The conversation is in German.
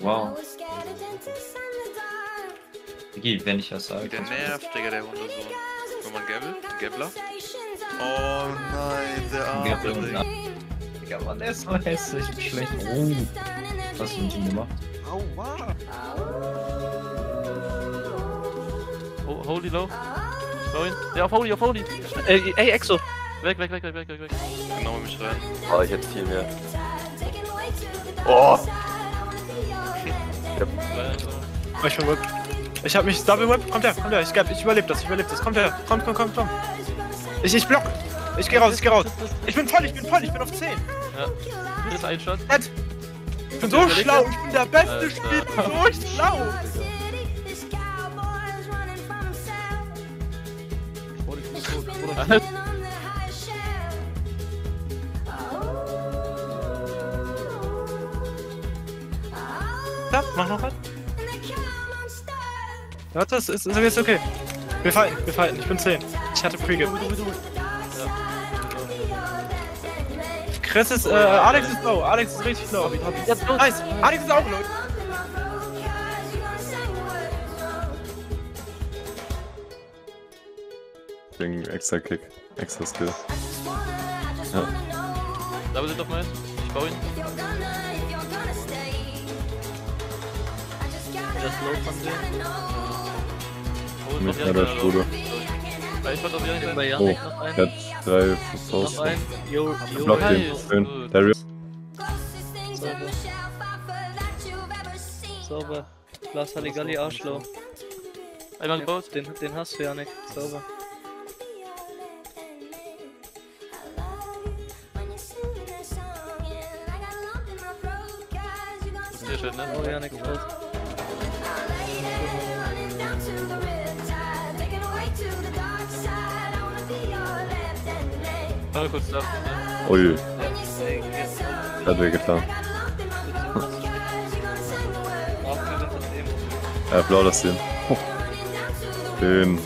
Wow. Digi, wenn ich was sage. Der nervt, Digga, der Hundesohn. Guck mal, Gavel? Gabbler? Oh nein, der arme Digga. Mann, der ist so hässlich und schlecht. Oh. Was hast du mit ihm gemacht? Aua. Oh, holy low. Ihn. Ja, auf holy, auf holy. Ey, ey, Exo. Weg, weg, weg, weg, weg, weg, weg. Genau mich rein. Oh, ich hätte viel mehr. Oh! Oh, ich bin whip. Ich hab mich Double Whip. Kommt her, kommt her. Ich, ich überlebe das, ich überlebe das. Kommt her. Kommt, kommt, kommt, kommt. Ich, ich block. Ich geh raus, ich geh raus. Ich bin voll, ich bin voll, ich bin auf 10. Ja. Hier ist ein Shot. Nett. Ich bin so schlau, ich bin der beste Alter. Spieler. So schlau. Ja, mach noch was. Warte, ist, ist, ist jetzt okay. Wir fighten, wir fighten. Ich bin 10. Ich hatte Pre-Game. Chris ist, äh, Alex ist low. Alex ist richtig low. Jetzt los. Nice. Alex ist auch low. Wegen extra Kick, extra Skill. Double sind auf meinen. Ich baue ihn. Das Low von. Oh, Nicht noch mehr der Strude. Weil Ich wollte auf sein. Bei Oh, noch er einen. hat drei Noch Faust. einen. Jo, jo. Block ihn. Schön. Der Real. Sauber. Glas Halligalli Arschloch. Einmal gebaut. Den, den hast du, Janik. Sauber. Sehr schön, ne? Oh, Janik, tot. Mal kurz. Ne? Ui, hat wehgetan. Er hat blau das sehen. Schön.